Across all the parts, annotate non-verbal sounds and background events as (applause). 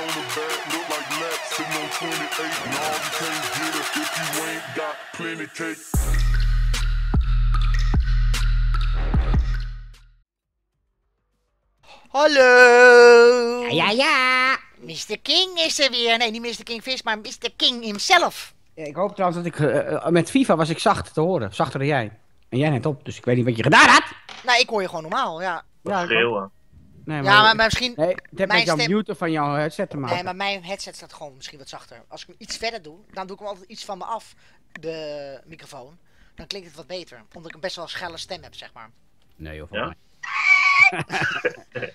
on the back, look like Matt sitting on 28. No, you can't get it if you ain't got plenty cake. Hallo! Ja, ja. Mr. King is er weer. Nee, niet Mr. King Vis, maar Mr. King himself. Ja, Ik hoop trouwens dat ik... eh, eh, met FIFA was ik zacht te horen. Zachter dan jij. En jij net op, dus ik weet niet wat je gedaan had. Nou, ik hoor je gewoon normaal, ja. Ja. Schreeuwen. Nee, Ja, maar, maar misschien... Nee, heeft mijn met jouw stem- mute van jouw headset te maken. Nee, maar mijn headset staat gewoon misschien wat zachter. Als ik hem iets verder doe, dan doe ik hem altijd iets van me af, de microfoon. Dan klinkt het wat beter. Omdat ik een best wel schelle stem heb, zeg maar. Nee, joh, Ja? van mij.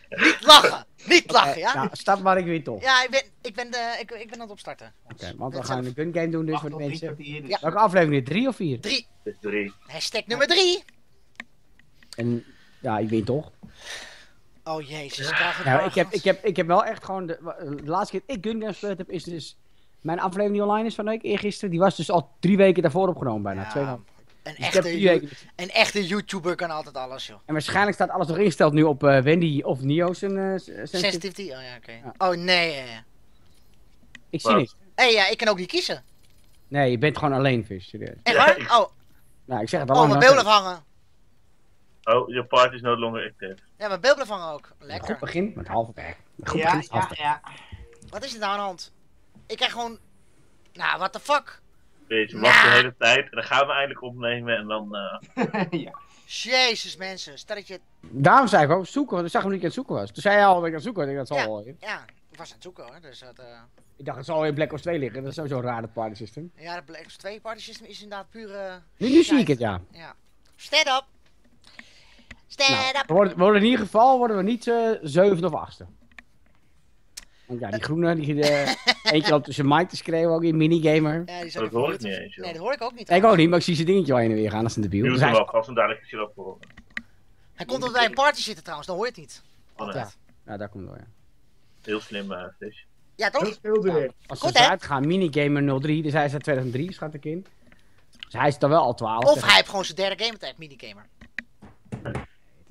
Niet lachen! Niet lachen, ja? Nou, stap maar ik weer toch. Ja, ik ben, ik ben, de, ik, ik ben aan het opstarten. Oké, want we gaan zelf. een gun game doen dus Wacht voor de mensen. Ja. Welke aflevering? Drie of vier? Drie. Drie. Hashtag nummer drie. En ja, ik weet toch. Oh jezus, Nou, ik heb, ik, heb, ik heb wel echt gewoon... De, de laatste keer dat ik gun game gespeeld heb is dus... Mijn aflevering die online is van de week, eergisteren, die was dus al drie weken daarvoor opgenomen bijna. Ja, Twee. Een Dus echte, drie weken... een echte YouTuber kan altijd alles, joh. En waarschijnlijk staat alles nog ingesteld nu op eh, Wendy of Nio zijn eh, s- sensitivity. Oh ja, oké. Ja. Oh nee. ja, ja. Ik zie niks. Hé, ja, ik kan ook niet kiezen. Nee, je bent gewoon alleen, vis, serieus. Echt waar? Oh, Nou, ik zeg het al oh mijn beeld hangen. Oh, your party is no longer active. Ja, mijn beeld hangen ook. Goed Lekker. begin met halve werk. Goed Ja, begin met ja, ja. Wat is er nou aan de hand? Ik krijg gewoon... Nou, what the fuck? Weet je, wacht de hele tijd. En dan gaan we eindelijk opnemen en dan... eh, (laughs) ja. Jezus, mensen. Stel dat je... Daarom zei ik ook zoeken, want ik zag hem niet aan het zoeken was. Toen zei hij al dat ik aan het zoeken was. Ik dacht, dat zal wel. Ja, ik was aan het zoeken hoor. Dus dat, eh, Ik dacht, het zal in Black Ops 2 liggen. Dat is sowieso een rare party system. Ja, de Black Ops 2 party system is inderdaad puur... Nu, nu zie ik het, ja. Ja. Stand up. Stand Nou, up. we, worden, we worden in ieder geval worden we niet eh zevende of achtste. Want ja, die groene, die, eh, (laughs) eentje loopt tussen Mike te schreeuwen, ook in minigamer. Ja, die Dat hoor ik niet eens, joh. Nee, dat hoor ik ook niet. Ik ook niet, maar ik zie zijn dingetje al heen en weer gaan als een debiel. Dus is er hij wel vast en dadelijk is je dat. Hij komt omdat wij een party zitten trouwens, dan hoor je het niet. Oh, nee. Ja. Ja, daar komt wel, ja. Heel slim, eh Fish. Ja, Dat toch? weer. Als Goed, ze uitgaan, minigamer 03, dus hij is uit 2003, schat ik in. Dus hij is dan wel al 12. Of hij heeft gewoon zijn derde game attack minigamer.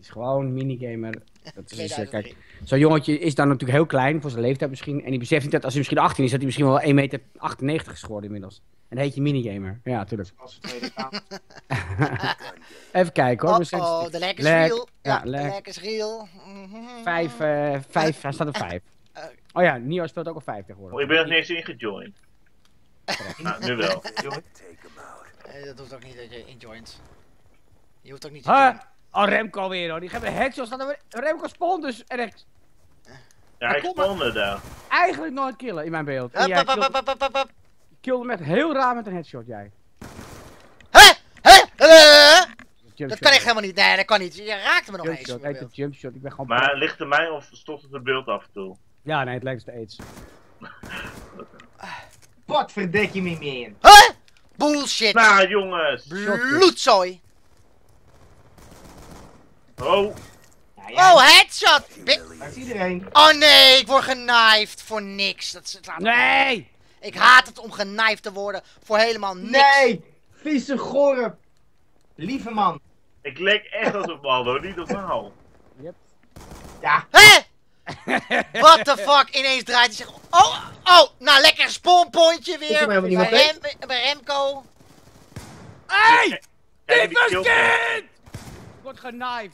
Is gewoon minigamer. Dat is, dus, eh, 2003. kijk, zo'n jongetje is dan natuurlijk heel klein voor zijn leeftijd misschien. En die beseft niet dat als hij misschien 18 is, dat hij misschien wel 1,98 meter is geworden inmiddels. En dat heet je minigamer. Ja, natuurlijk. Als tweede kamer. (laughs) Even kijken hoor. Oh, oh, de lek is Lek, real. ja, Ja, de lek. is real. Mhm. Vijf, eh, vijf, hij staat op vijf. Eh. (laughs) Oh ja, Nio speelt ook op vijf Oh, tegenwoordig. ik ben nog niet eens ingejoined. Nou, nu wel. (laughs) Dat hoeft ook niet dat je injoint. Je hoeft ook niet te joinen. Oh, Remco weer hoor. Die geeft een headshot. Staat er Remco spawn dus echt Ja, ik spawnde daar. eigenlijk nooit killen in mijn beeld. Hup, hup, hup, kilde, hup, hup, hup, hup. kilde hem echt heel raar met een headshot, jij. Hè? Hè? Eh? Jump Dat shot. kan echt helemaal niet. Nee, dat kan niet. Je raakte me nog eens. shot, heet bijvoorbeeld. het jump shot. Ik ben gewoon... Maar ligt er mij of stopt het het beeld af en toe? Ja, nee, het lijkt de aids. Wat verdek je me mee in? Huh? Bullshit. Nou, jongens! Bloedzooi. Oh, Ja, ja, Oh, headshot. Daar is iedereen. Oh nee, ik word genaaid voor niks. Dat is, laat- Nee! Ik haat het om genaaid te worden voor helemaal niks. Nee! Vieze gore. Lieve man. ik leek echt als een bal hoor, niet normaal. Yep. Ja, Hè? What the fuck? Ineens draait hij zich. Oh, oh, nou lekker spawnpointje Ik weer. Bij, Rem, bij Remco. Hey! Kijk, die kills. kind! Ik word genaaid.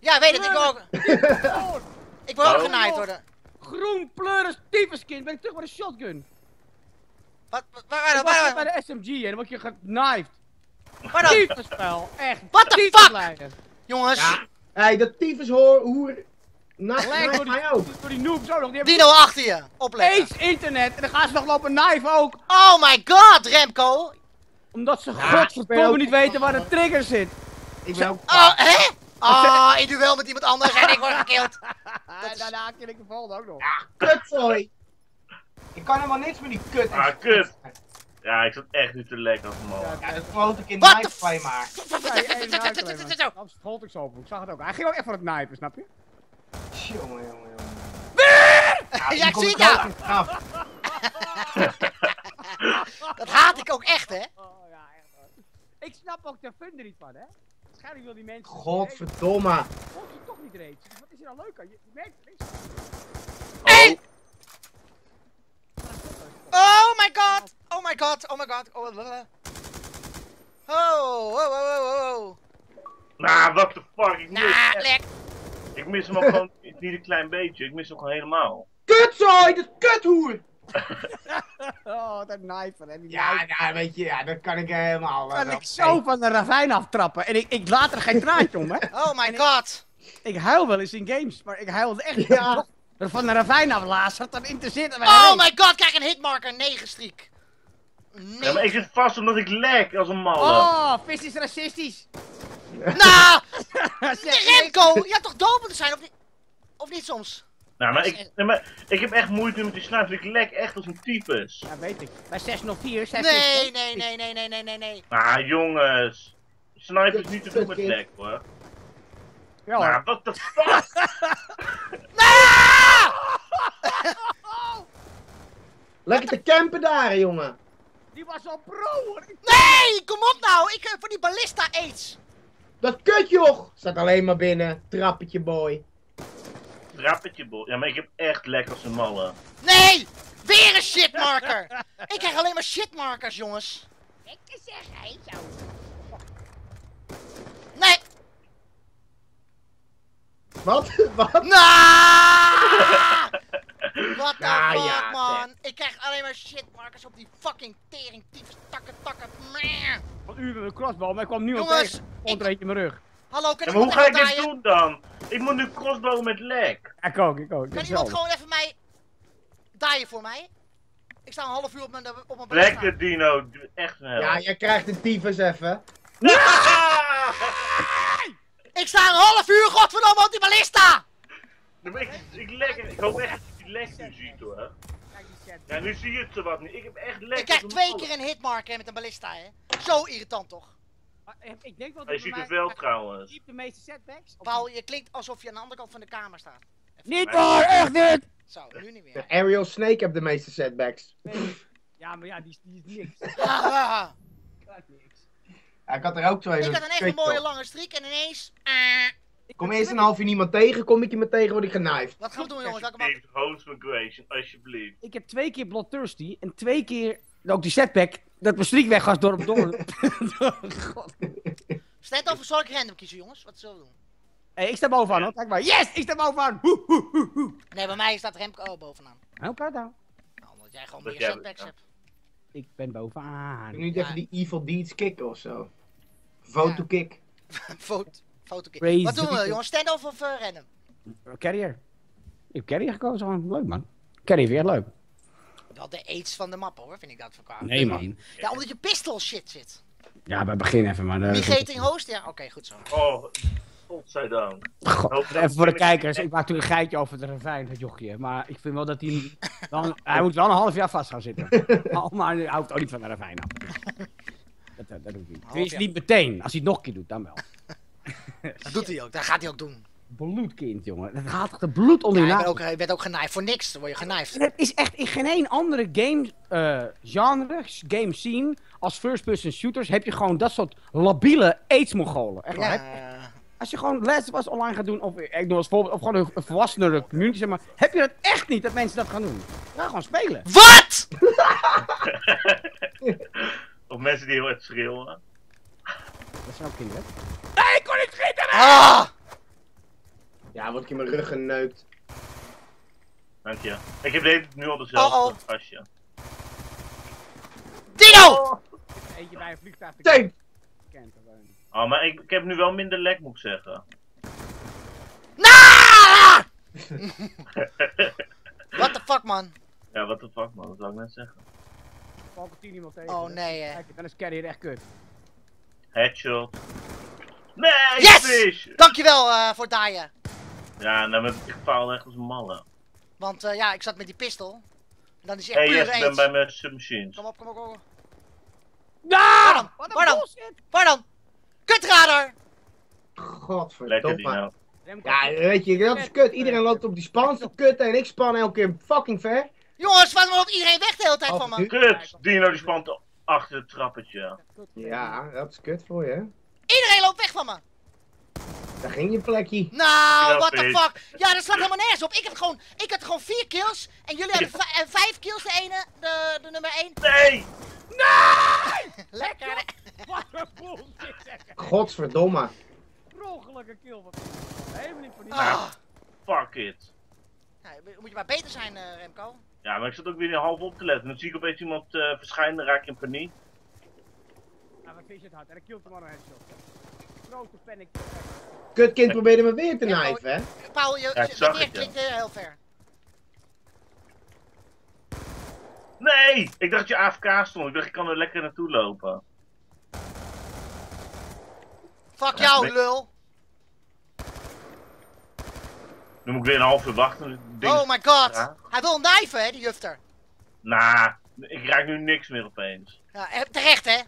Ja, weet het, ik ook. Ik wil ook genaaid worden. Groen pleuris tyfuskind. Ben ik terug bij de shotgun. Wat, wat, waar, Ik waar, was waar, bij de SMG en dan word je genaaid. waar dan? Echt. What the Tyfusleider. Jongens, Ja. Hé, dat tyfus hoor, hoer. Door die, door die noobs ook nog. Die Dino achter je. Opletten. eens internet en dan gaan ze nog lopen knife ook. Oh my god, Remco. Omdat ze Ja, godverdomme niet weten waar de trigger zit. Ik ben ook Oh, hè? Oh, in duel met iemand anders en ik word gekild. (laughs) En daarna kill ik de volgende ook nog. kutzooi. Ik kan helemaal niks met die kut. Ah, kut. Ja, ik zat echt nu te lekker als een man. Ja, dat kind What the knife maar. Ja, schold ik zo op. Ik zag het ook. Hij ging ook echt voor het knipen, snap je? Jongen, jongen, jongen. Ja, ik zie komt het, ja. in. (laughs) Dat haat ik ook echt, hè? Oh ja, echt hoor. Ik snap ook de fun er niet van, hè? Waarschijnlijk wil die mensen... Godverdomme! Je toch niet wat is hier nou leuk aan? Merkt het Hey! Oh. oh my god! Oh my god! Oh my god! Oh, blablabla. oh, oh, oh, oh, oh. Nah, what the fuck? Ik mis, lek. Ik mis hem al gewoon niet een klein beetje. Ik mis hem gewoon helemaal. Kutzooi! Dat kuthoer! (laughs) Oh, dat hè. Die Ja, knife. nou, weet je, ja, dat kan ik helemaal. eh, kan ik dat- zo van de ravijn aftrappen. En ik, ik laat er geen traantje om, hè. (laughs) Oh my god. Ik huil wel eens in games, maar ik huilde echt Ja. van de ravijn aflazert, dan interesseert mij Oh my god, krijg een hitmarker. 9 streak. Ja, Nee. maar ik zit vast omdat ik lek als een malle. Oh, vis is racistisch. Nou, (laughs) Remco, je had toch dood moeten zijn, of niet? Of niet soms? Nou, maar ik, nee, maar ik heb echt moeite met die snipers. Ik lek echt als een tyfus. Ja, weet ik. Bij 604 zijn Nee, nee, nee, nee, nee, nee, nee, nee. Ah, jongens. Sniper is niet te doen met lek, hoor. Ja, hoor. Nou, what the fuck? (laughs) Lekker te campen daar, jongen. Die was al pro, hoor. Nee, kom op nou. Ik heb voor die ballista aids. Dat kutjoch! Staat alleen maar binnen. Trappetje boy. Trappetje, boy. Ja, maar ik heb echt lek als een malle. Nee, weer een shitmarker. Ik krijg alleen maar shitmarkers, jongens. Ik zeg, hij zo. Nee. Wat? (laughs) Wat? Nou! Wat de fuck, ja, man. Ik krijg alleen maar shitmarkers op die fucking tering, tyfus, takken, takken. Wat uur met een crossbow, maar ik kwam niemand Jongens, tegen. Eentje in mijn rug. Hallo, kan Ja, maar hoe ga ik dit doen dan? Ik moet nu crossbow met lek. Ik ook, ik ook. Kan iemand gewoon even mij daaien voor mij? Ik sta een half uur op mijn, op mijn ballista. Lekker Dino, echt een hel. Ja, jij krijgt een tyfus even. Ik sta een half uur, godverdomme, op die ballista! Nee, maar ik, ik, ik hoop echt dat je die lek nu ziet hoor. Ja, nu zie je het zo wat niet. Ik heb echt lek Ik krijg twee keer een hitmarker met een ballista, hè. Zo irritant toch? Maar, eh, Ik denk wel Hij dat ziet bij er mij- wel trouwens. Diep de meeste setbacks? Paul, je klinkt alsof je aan de andere kant van de kamer staat. Niet waar, echt niet! Zo, nu niet De meer. Aerial Snake heeft de meeste setbacks. Ja, maar ja, die, is- die is niks. (laughs) (laughs) Ja, ik had er ook twee. ik had een echt een mooie lange streak en ineens... ah. Kom eerst een half uur niemand tegen, kom ik je met tegen, word ik genaaid. wat gaan we doen, jongens? Alsjeblieft, host migration, alsjeblieft. Ik heb twee keer Bloodthirsty en twee keer ook die setback dat mijn streak weg was door op door. God. Stand over, zal ik random kiezen, jongens? Wat zullen we doen? Hey, ik sta bovenaan hoor, kijk maar. Yes, ik sta bovenaan! Hoe, hoe, hoe, hoe. Nee, bij mij staat Remco bovenaan. Oké dan. Nou, omdat jij gewoon meer setbacks hebt. Ik ben bovenaan. Kun je niet Ja. even die Evil Deeds kicken of zo? Vote Ja. to kick. Foto, foto Crazy. Wat doen we, jongens? Stand over of eh, random? Carrier. Ik heb carrier gekozen, gewoon leuk man. Carrier weer leuk. Wel de aids van de map, hoor, vind ik dat van kwaad. Nee man. Ja, omdat je pistol shit zit. Ja, bij begin even maar. eh, Migrating host? Ja, oké, goed zo. Oh, godzijdank. God, even voor de kijkers, ik maak toen een geitje over de ravijn, dat jochie. Maar ik vind wel dat hij. Dan, hij moet wel een half jaar vast gaan zitten. (laughs) Oh, maar hij houdt ook niet van de ravijn af. Dat, dat, dat doet hij niet. Tenminste, jaar. niet meteen. Als hij het nog een keer doet, dan wel. (laughs) Dat doet hij ook, dat gaat hij ook doen. Bloedkind, jongen. Dat toch de bloed onder Ja, je bent naam. ook, je bent ook genaaid. Voor niks word je genaaid. En het is echt in geen één andere game eh, genre, game scene, als first-person shooters, heb je gewoon dat soort labiele aids-mongolen. Echt waar. Ja, eh, Als je gewoon of Us online gaat doen, of ik noem als voorbeeld, of gewoon een, een volwassenere community, zeg maar, heb je dat echt niet dat mensen dat gaan doen. Ga gewoon spelen. Wat? (laughs) Of mensen die heel erg schreeuwen. Dat zijn ook kinderen. Nee, ik kon niet schieten! Ah! Ja, word ik in mijn rug geneukt. Dank je. Ik heb deze nu al dezelfde Oh, oh. Dino! Eentje bij een vliegtuig. Kent, gewoon. Oh, maar ik, ik heb nu wel minder lek, moet ik zeggen. Nah! (laughs) What the fuck, man? Ja, what the fuck man, dat zou ik net zeggen. Iemand tegen. Oh, nee, hè. Kijk, dan is Carrier echt kut. Headshot. Nee, Yes! fish! Dankjewel eh voor het daaien. Ja, nou, met, ik faal echt als een malle. Want eh, ja, ik zat met die pistol. En dan is hij echt hey, yes, ik ben bij mijn submachines. Kom op, kom op, kom op. Waar dan? Kutradar! Godverdomme. Remco, Ja, weet je, dat is kut. Iedereen loopt op die spans te kutten en ik span elke keer fucking ver. Jongens, waarom loopt iedereen weg de hele tijd van me? Kut! Dino die spant achter het trappetje. Ja, dat is kut voor je. hè. Iedereen loopt weg van me. Daar ging je plekje. Nou, what the fuck? Ja, dat slaat helemaal nergens op. Ik had gewoon, ik had gewoon vier kills. En jullie hadden vij- eh, vijf kills, de ene, de, de nummer één. Nee! (laughs) Lekker. hè? Wat een bullshit zeg. Godverdomme. Rogelijke kill. Wat... Helemaal niet voor die. Ah. Fuck it. Ja, moet je maar beter zijn, eh, Remco. Ja, maar ik zat ook weer half op te letten. Dan zie ik opeens iemand eh, verschijnen, dan raak ik in paniek. Nou, wat vind je het hard? En dan killt hem maar een headshot. Grote panic. Kutkind probeerde me weer te Ja, knijpen, hè? Paul, je, Ja, ja. klinkt eh, heel ver. Nee! Ik dacht dat je AFK stond. Ik dacht, ik kan er lekker naartoe lopen. Fuck Ja, jou, lul. Nu moet ik weer een half uur wachten. Ding Oh my god. Ja. Hij wil knijven, hè, die jufter. Nah, ik raak nu niks meer opeens. Ja, eh, terecht, hè.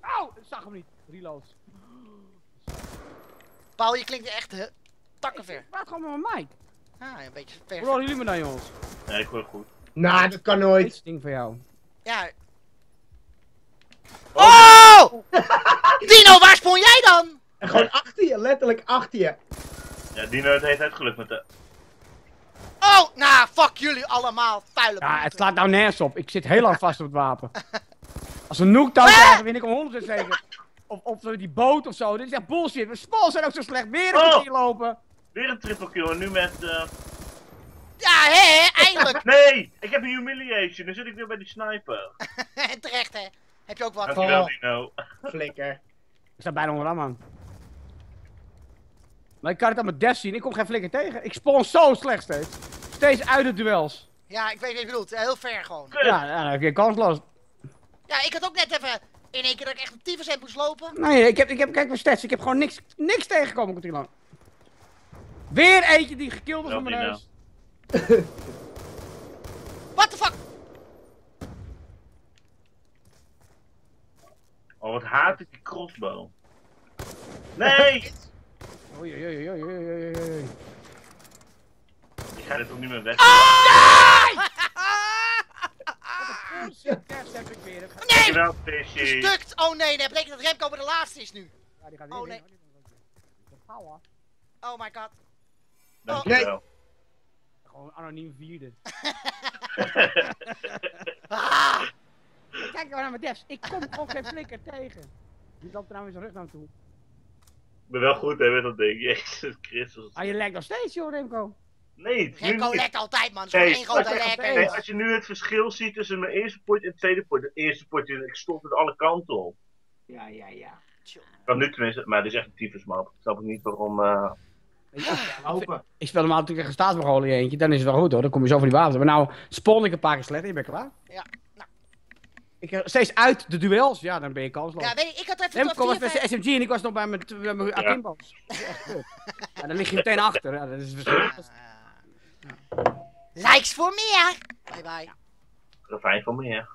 Auw, ik zag hem niet. Reload. Paul, je klinkt echt uh, takkenver. Praat gewoon met mijn mic. Ah, een beetje ver. Hoe horen jullie me dan, jongens? Nee, ik hoor goed. Nou, dat kan nooit. ding voor jou. Ja. Oh! (laughs) Dino, waar sprong jij dan? En gewoon achter je, letterlijk achter je. Ja, Dino het heeft het geluk met de... Oh, nou, fuck jullie allemaal, vuile Ja, het slaat nou nergens op. Ik zit heel lang vast op het wapen. (laughs) Als we een knockdown krijgen, win ik om 100 zeker. Of, of zo die boot of zo. Dit is echt bullshit. Mijn spals zijn ook zo slecht. Weer een Oh. lopen. Weer een triple kill en nu met... eh, Ja, hè, hè, eindelijk. (laughs) Nee! Ik heb een humiliation, dan zit ik weer bij die sniper. (laughs) terecht, hè. Heb je ook wat? Dankjewel, Oh. Dino. (laughs) Flikker. Ik sta bijna onderaan, man. Maar ik kan het aan mijn death zien. Ik kom geen flikker tegen. Ik spawn zo slecht steeds. Steeds uit de duels. Ja, ik weet wat je bedoelt. Heel ver gewoon. Kut. Ja, ja dan heb je kansloos. Ja, ik had ook net even in één keer dat ik echt een tyfus in moest lopen. Nee, ik heb, ik heb, kijk mijn stats. Ik heb gewoon niks, niks tegengekomen lang. Weer eentje die gekild is van mijn neus. (laughs) What the fuck? Oh, wat haat ik die crossbow. Nee! (laughs) Oei, oei, oei, oei, oei, oei, oei, oei. Ik ga dit ook niet meer weg. Bullshit (laughs) test heb ik weer. Dat gaat- Nee! Dankjewel, Fishy. Gestukt! Oh nee, dat betekent dat Remco bij de laatste is nu. Ja, die gaat weer Oh, nee. in. Oh my god. Dankjewel. Gewoon anoniem vierde. (laughs) Ah, Kijk maar naar mijn devs. Ik kom gewoon geen flikker tegen. Die loopt er nou in zijn rug naar toe. Ik ben wel goed hè met dat ding. (laughs) Jezus Christus. Ah, je lijkt nog steeds, joh, Remco. Nee, nu Remco niet. lekt altijd, man. Nee, gewoon één grote dat- lek. dat- Nee, als je nu het verschil ziet tussen mijn eerste potje en het tweede potje. Het eerste potje, ik stond het alle kanten op. Ja, ja, ja. Kan nu tenminste, maar het is echt een tyfusmap. Ik snap ook niet waarom... eh, Open. Ik speel normaal natuurlijk tegen staatsbegolen eentje, dan is het wel goed hoor. Dan kom je zo van die wapens. Maar nou spawn ik een paar keer slecht en je bent klaar. Ja, nou. Ik eh, steeds uit de duels, ja, dan ben je kansloos. Ja, weet je, ik had even Remco was vier, bij zijn vijf- SMG en ik was nog bij mijn, bij mijn Akimbo's. Dat is echt goed. Ja, dan lig je meteen achter. Ja, dat is. Ah. Likes voor meer! Bye bye. Refijn van meer.